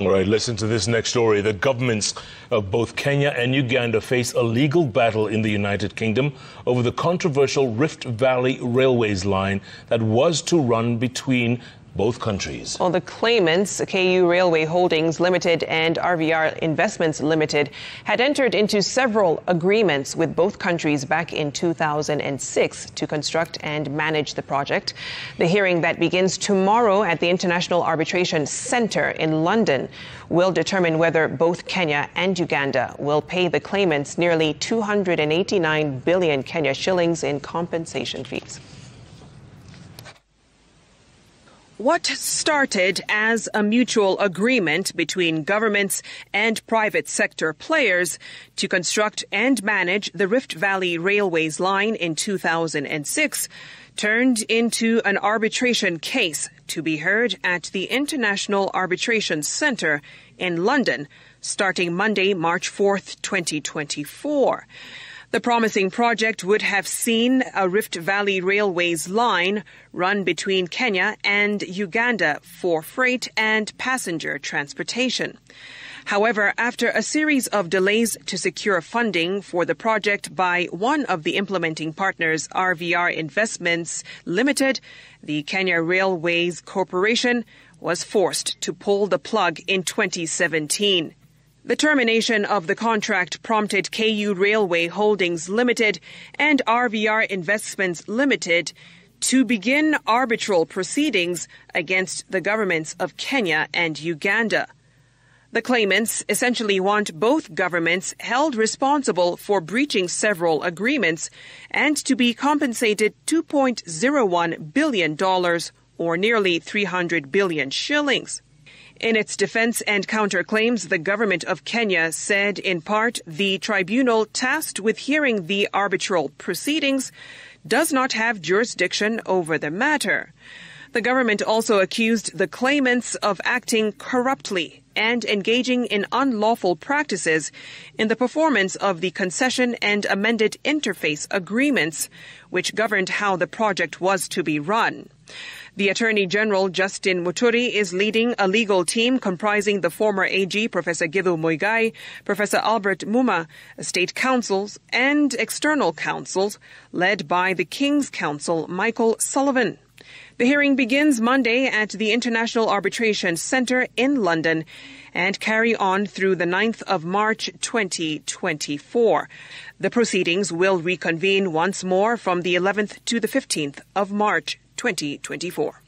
All right, listen to this next story. The governments of both Kenya and Uganda face a legal battle in the United Kingdom over the controversial Rift Valley Railways line that was to run between both countries. Well, the claimants, KU Railway Holdings Limited and RVR Investments Limited, had entered into several agreements with both countries back in 2006 to construct and manage the project. The hearing that begins tomorrow at the International Arbitration Centre in London will determine whether both Kenya and Uganda will pay the claimants nearly 289 billion Kenya shillings in compensation fees. What started as a mutual agreement between governments and private sector players to construct and manage the Rift Valley Railways line in 2006 turned into an arbitration case to be heard at the International Arbitration Centre in London starting Monday, March 4th, 2024. The promising project would have seen a Rift Valley Railways line run between Kenya and Uganda for freight and passenger transportation. However, after a series of delays to secure funding for the project by one of the implementing partners, RVR Investments Limited, the Kenya Railways Corporation was forced to pull the plug in 2017. The termination of the contract prompted KU Railway Holdings Limited and RVR Investments Limited to begin arbitral proceedings against the governments of Kenya and Uganda. The claimants essentially want both governments held responsible for breaching several agreements and to be compensated $2.01 billion or nearly 300 billion shillings. In its defense and counterclaims, the government of Kenya said in part the tribunal tasked with hearing the arbitral proceedings does not have jurisdiction over the matter. The government also accused the claimants of acting corruptly and engaging in unlawful practices in the performance of the concession and amended interface agreements, which governed how the project was to be run. The Attorney General Justin Muturi is leading a legal team comprising the former AG Professor Githu Muigai, Professor Albert Mumma, state counsels, and external counsels led by the King's Counsel Michael Sullivan. The hearing begins Monday at the International Arbitration Centre in London and carry on through the 9th of March 2024. The proceedings will reconvene once more from the 11th to the 15th of March 2024.